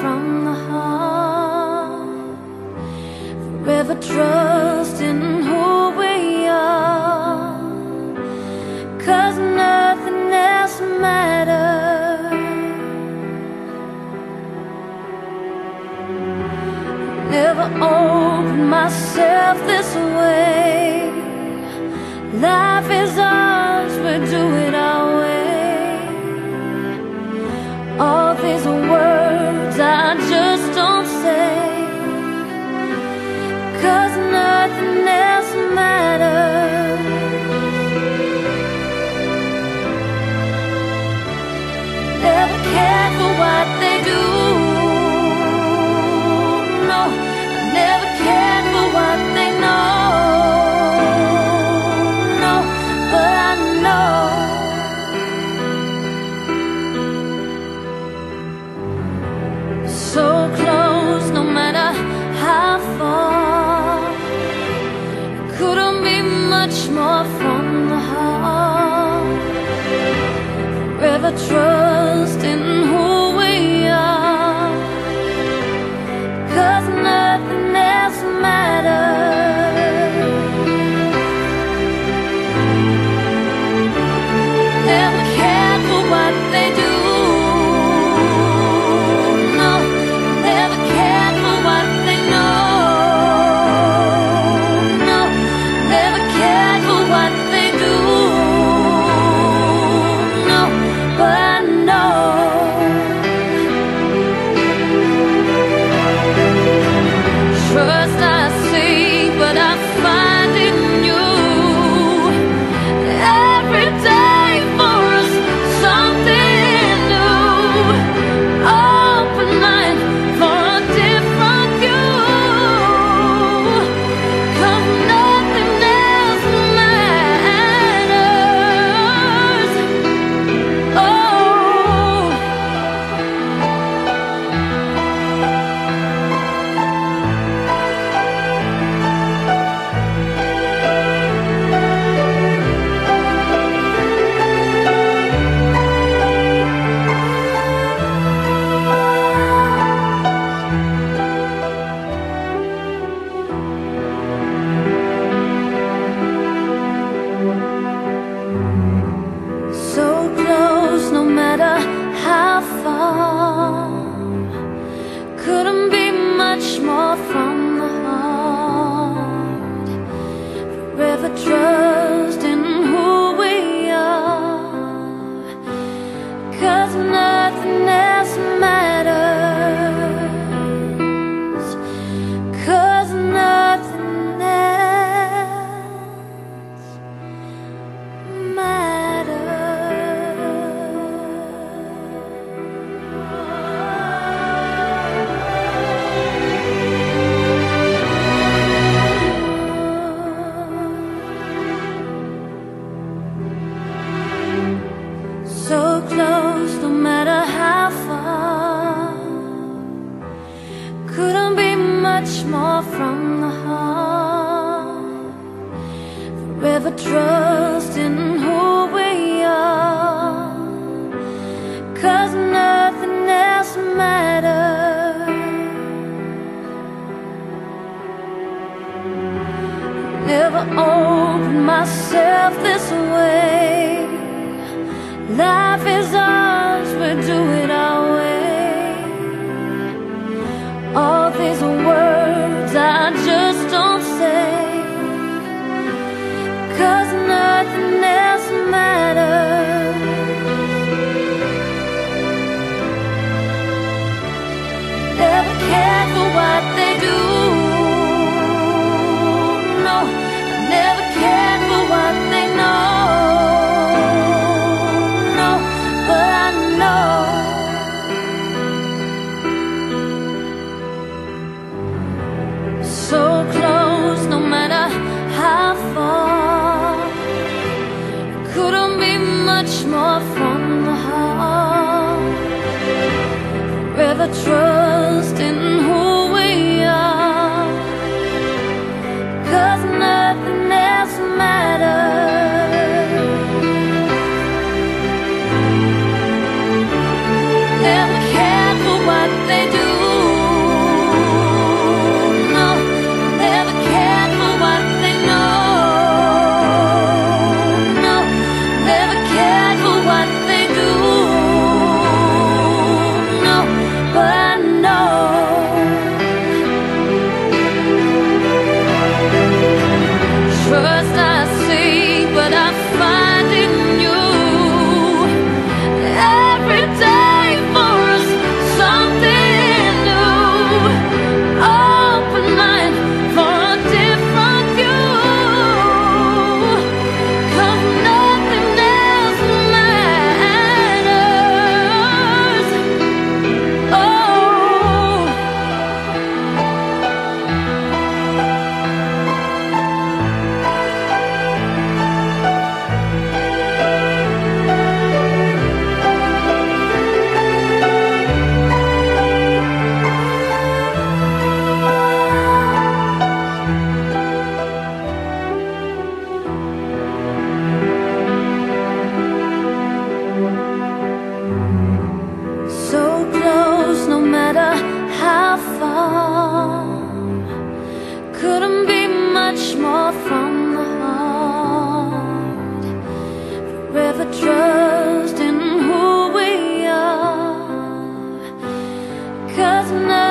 from the heart. Forever trust in who we are. Cause nothing else matters. Never opened myself this way. Life is ours, we do it our way. All these more from the heart. Forever true. much more from the heart. Forever trust in who we are. Cause nothing else matters. Never open myself this way. Life is ours, we're doing. couldn't be much more from the heart. Forever trust. from the heart. Forever trusting who we are. Cause now